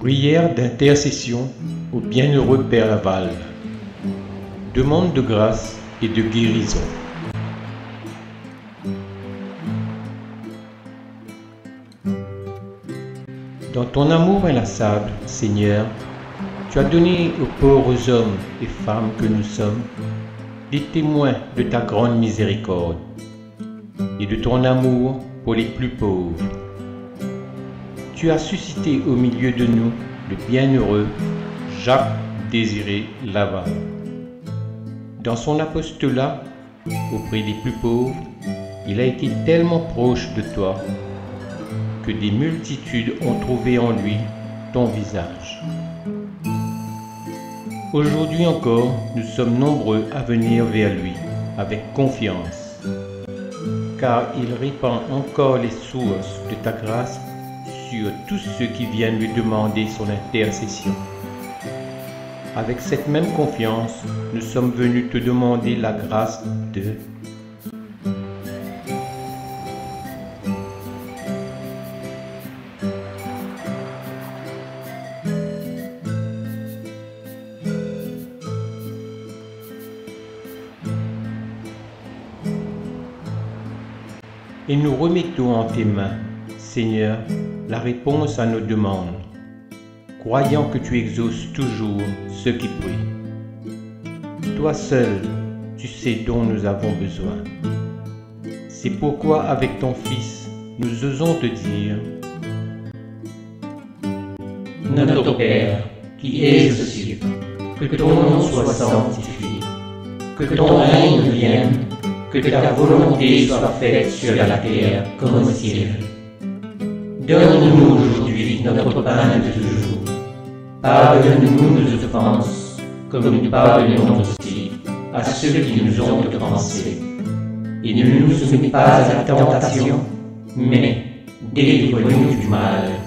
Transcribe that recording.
Prière d'intercession au bienheureux Père Laval. Demande de grâce et de guérison. Dans ton amour inlassable, Seigneur, tu as donné aux pauvres hommes et femmes que nous sommes des témoins de ta grande miséricorde et de ton amour pour les plus pauvres. Tu as suscité au milieu de nous le bienheureux Jacques Désiré Laval. Dans son apostolat auprès des plus pauvres, il a été tellement proche de toi que des multitudes ont trouvé en lui ton visage. Aujourd'hui encore, nous sommes nombreux à venir vers lui avec confiance, car il répand encore les sources de ta grâce sur tous ceux qui viennent lui demander son intercession. Avec cette même confiance, nous sommes venus te demander la grâce de et nous remettons en tes mains, Seigneur, la réponse à nos demandes, croyant que tu exauces toujours ceux qui prient. Toi seul, tu sais dont nous avons besoin. C'est pourquoi avec ton Fils, nous osons te dire, Notre Père, qui es aux cieux, que ton nom soit sanctifié, que ton règne vienne, que ta volonté soit faite sur la terre comme au ciel. Donne-nous aujourd'hui notre pain de toujours. Pardonne-nous nos offenses, comme nous pardonnons aussi à ceux qui nous ont offensés. Et ne nous soumets pas à la tentation, mais délivre-nous du mal.